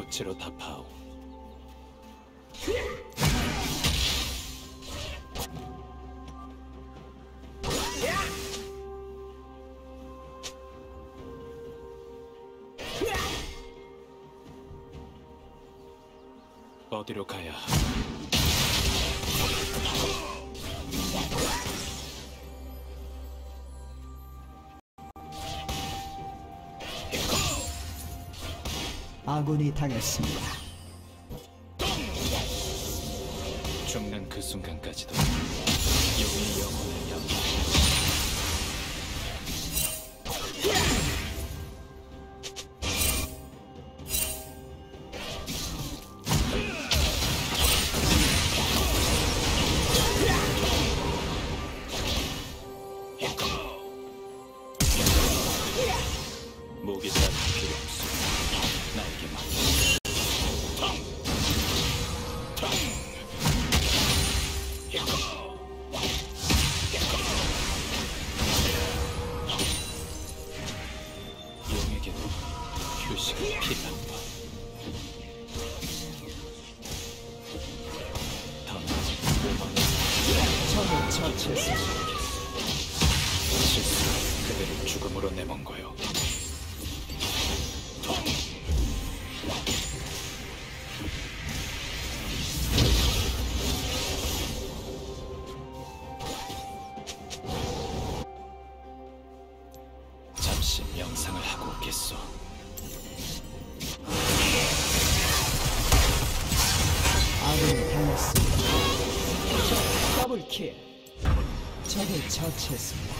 꽃으로 답하오. 어디로 가야 아군이 당했습니다. 죽는 그 순간까지도 용의 영혼을 염 목이 다 필요 없어. 날개만. 용 적을 처치했습니다.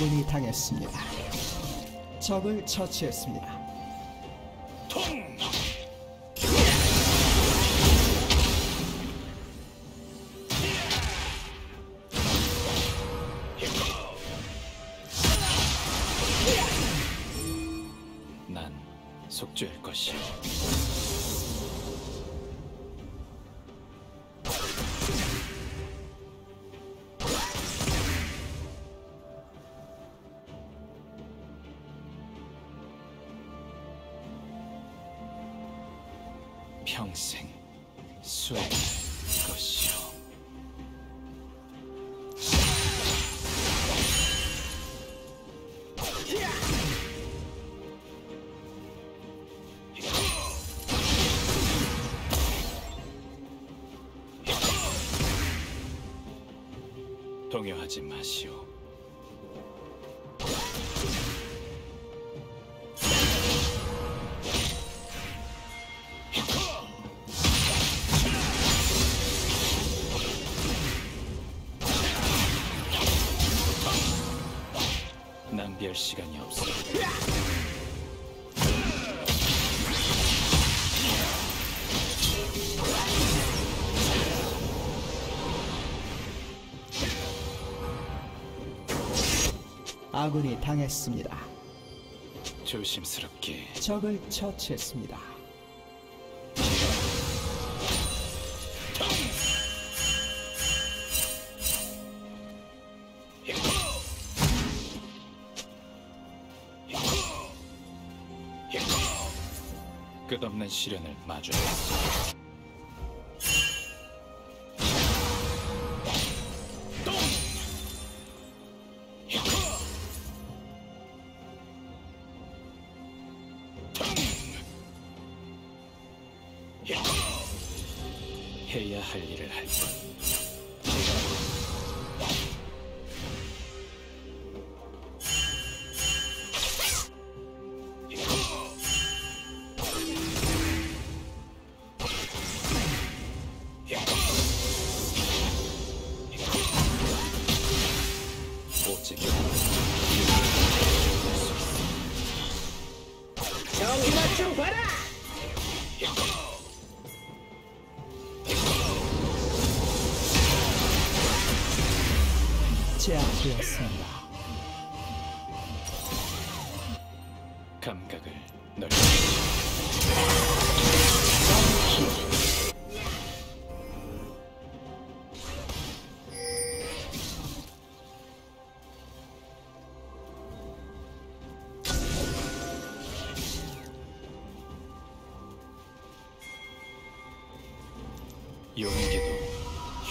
아군이 당했습니다. 적을 처치했습니다. 평생 수행할 것이오. 동요하지 마시오. 낭비할 시간이 없어. 아군이 당했습니다. 조심스럽게 적을 처치했습니다. 시련을 마주했어. 해야 할 일을 할 뿐.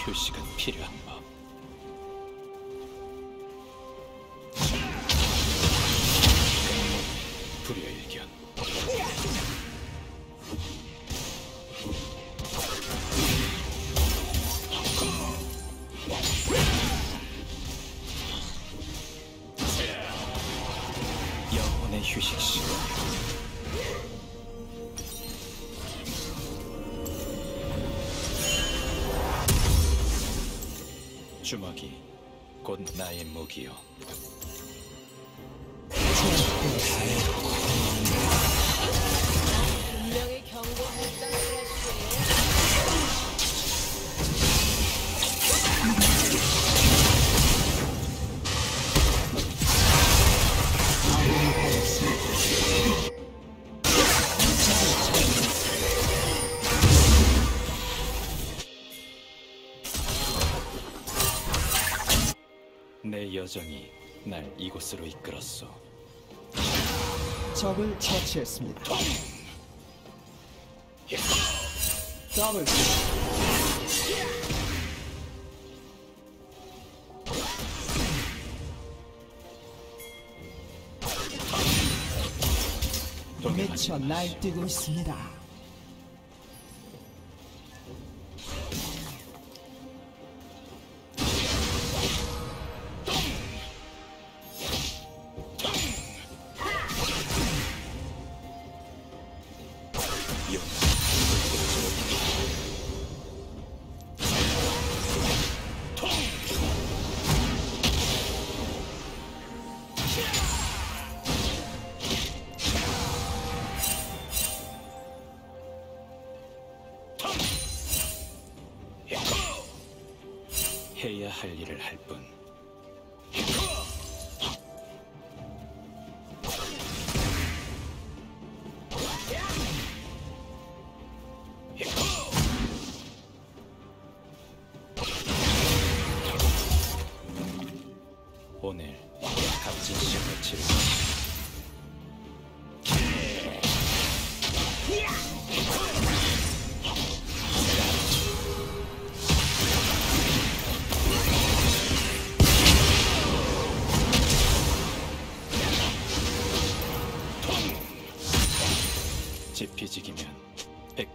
표시가 필요합니다. 주먹이 곧 나의 무기요. 곳으로 이끌었소. 적을 처치했습니다. 더블 미쳐 날뛰고 있습니다. 할 일을 할 뿐.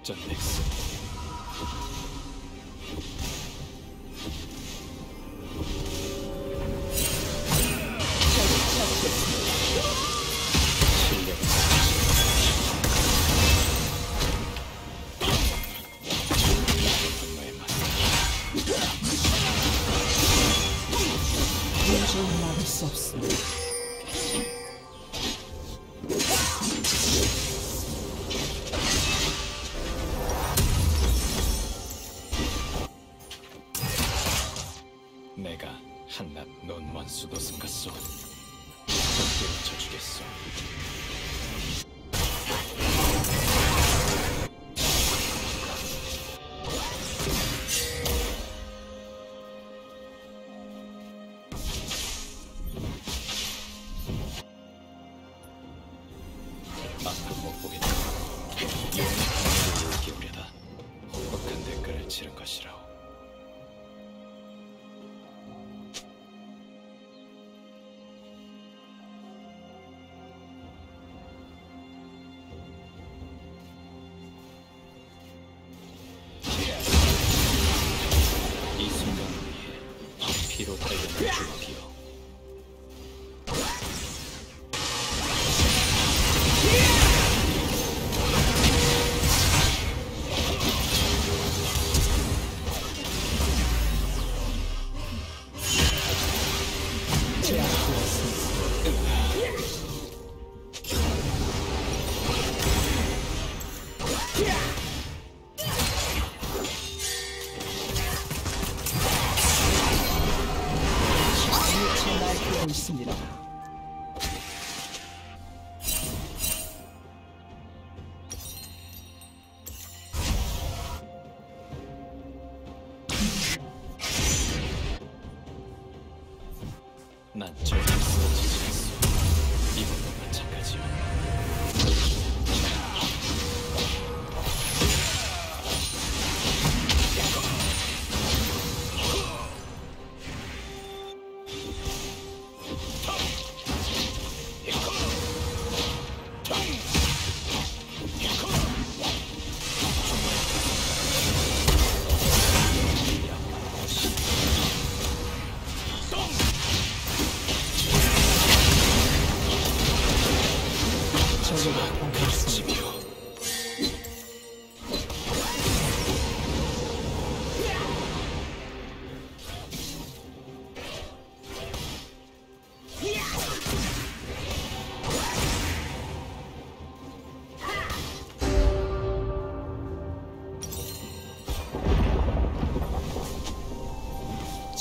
done this.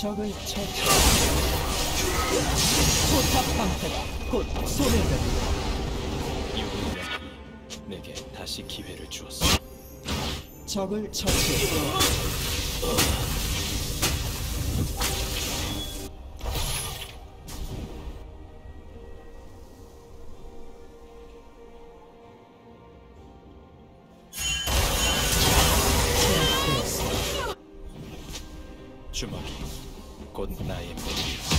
적을 처치. 포탑 방패가 곧 소멸됩니다. 유일하게 내게 다시 기회를 주었어. 적을 처치했어 주먹이 con nadie. Por Dios.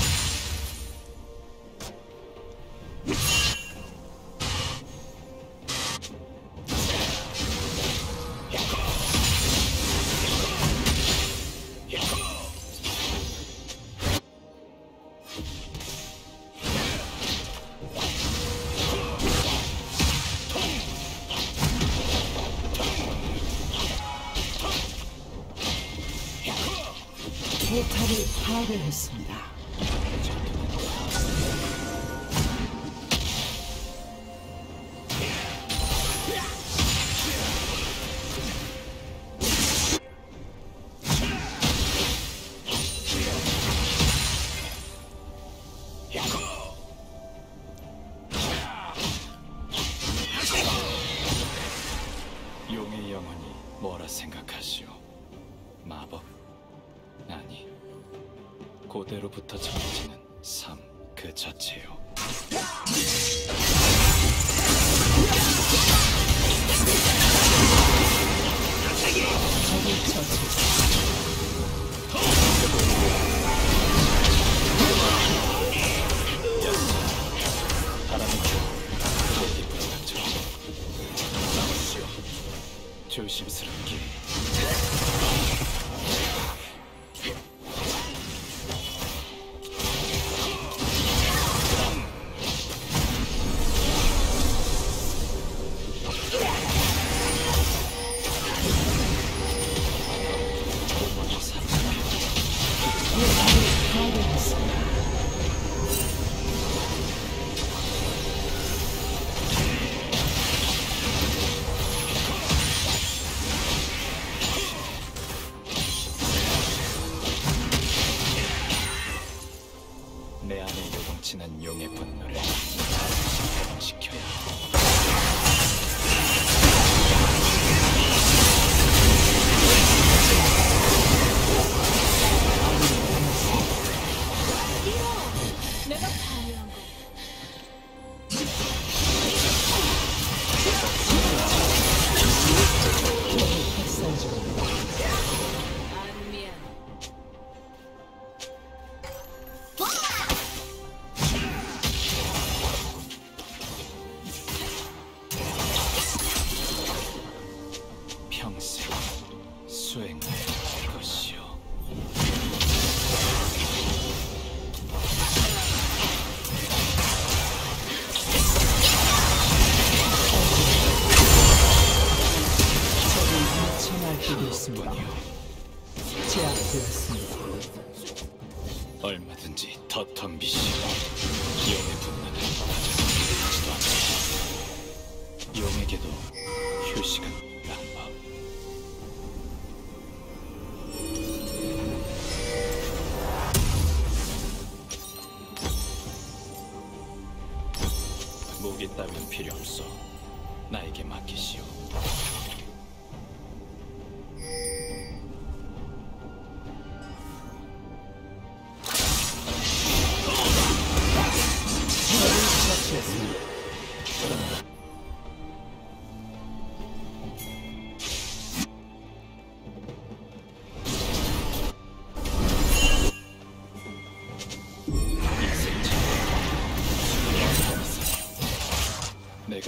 뭐라 생각하시오? 마법? 아니, 고대로부터 정해지는 삶 그 자체요.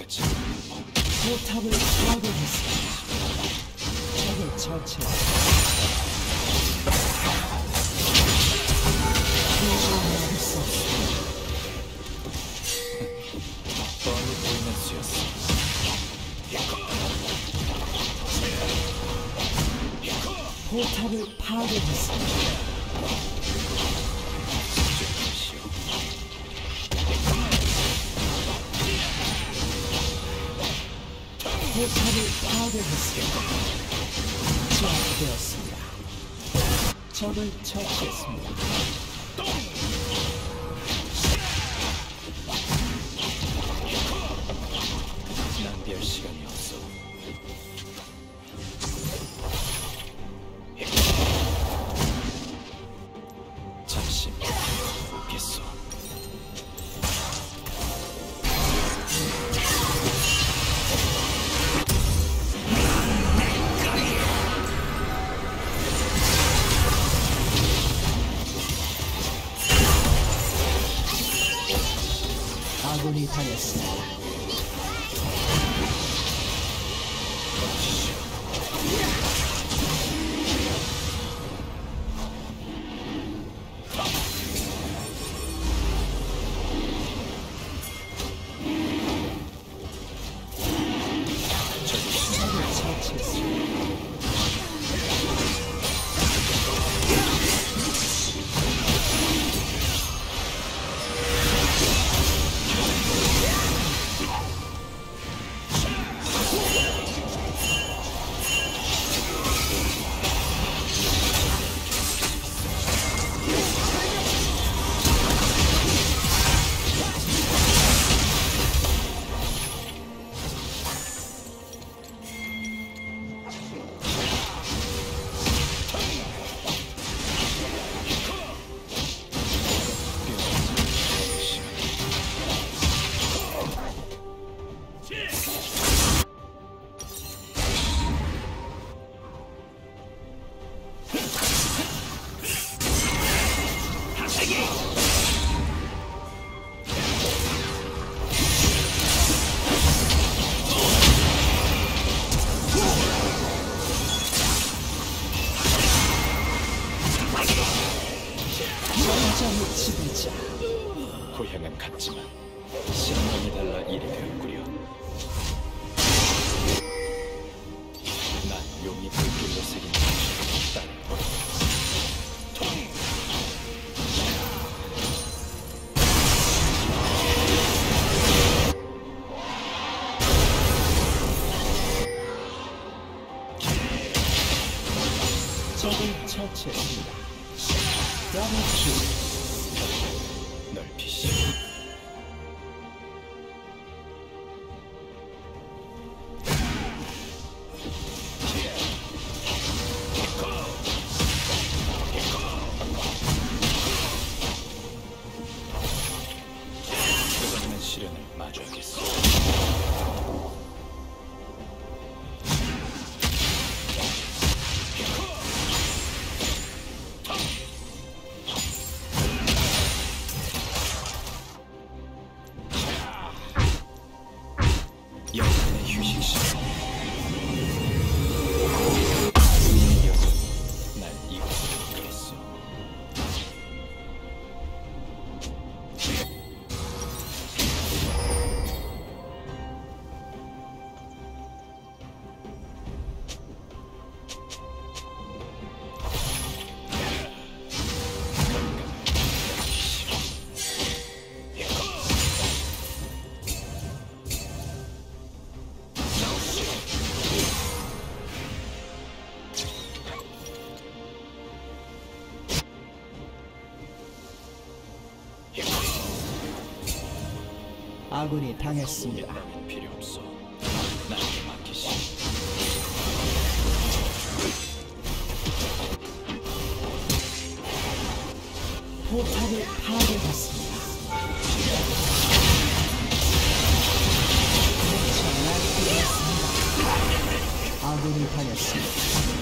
지금 포탑을 파괴했습니다. 적을 없습니다. 뻔히 보이는 수였어. 포탑을 파괴했습니다. 파괴했습니다. 제압되었습니다. 적을 처치했습니다. 낭비할 시간이 없 전장의 지배자 고향은 같지만 신명이 달라 일이 되었구려. 난 용이 불길로 새긴 딸을. 적 아군이 당했습니다. 포탑을 파괴했습니다. 아군이 당했습니다.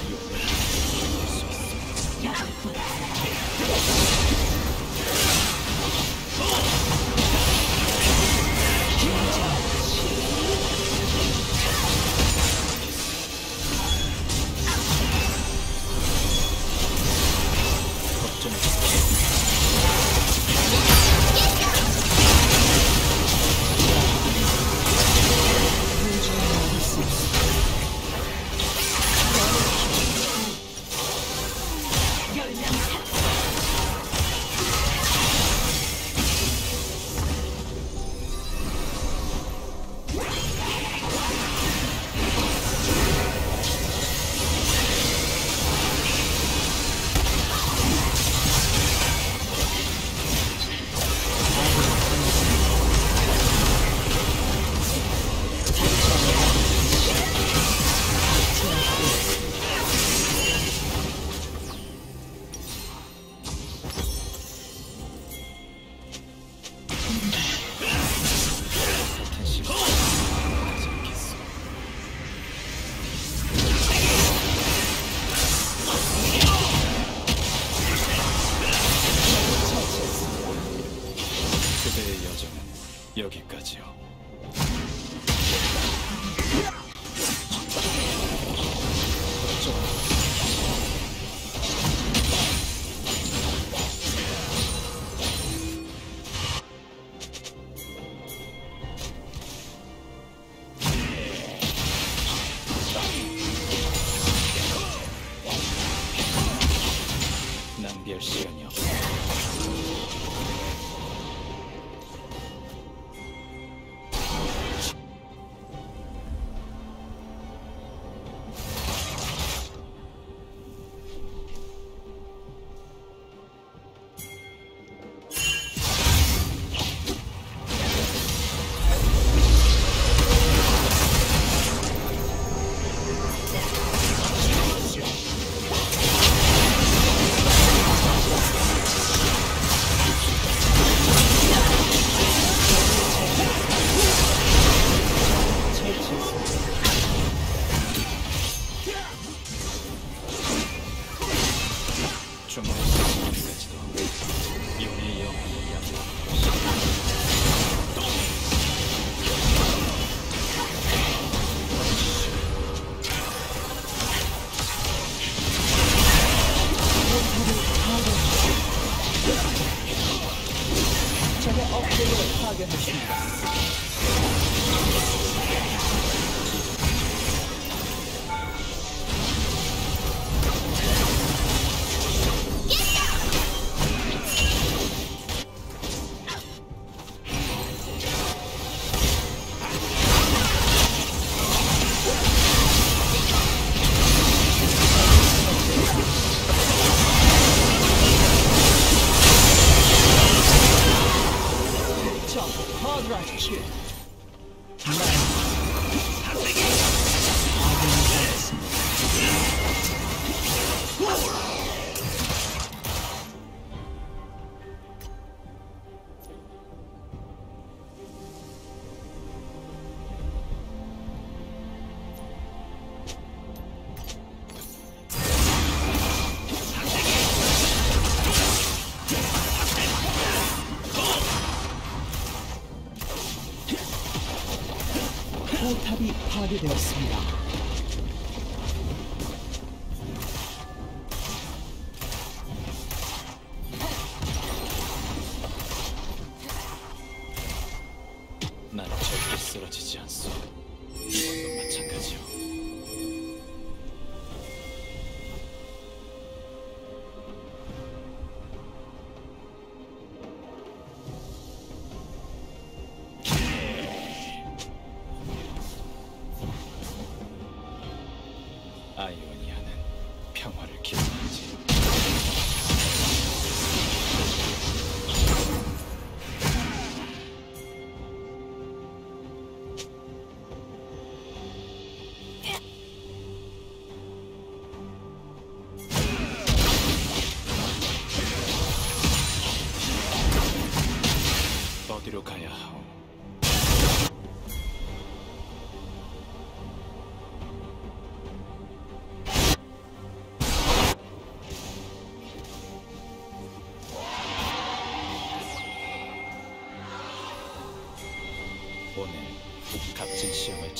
적 허드라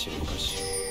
시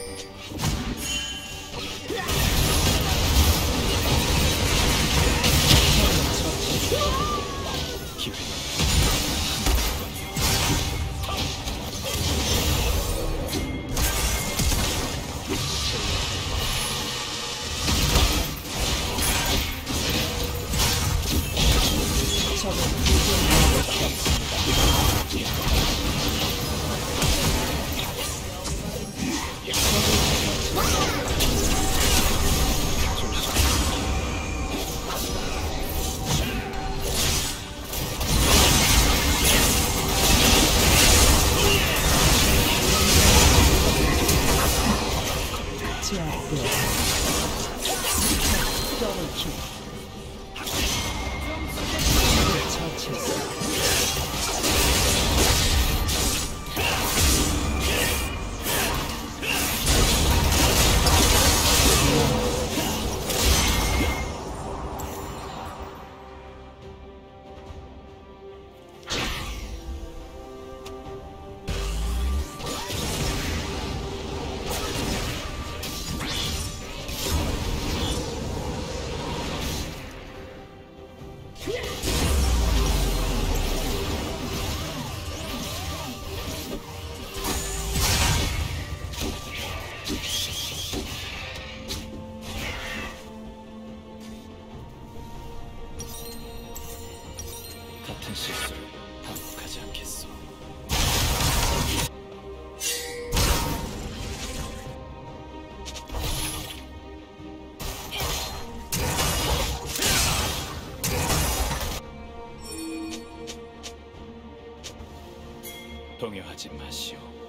동요하지 마시오.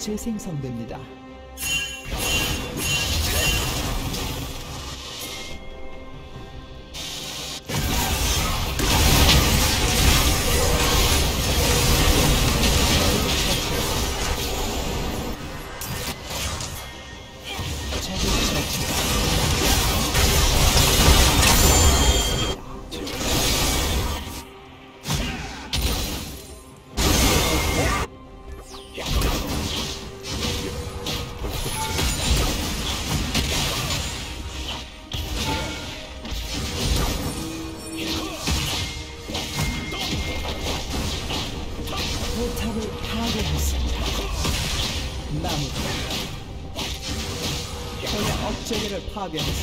재생성됩니다. Fabian.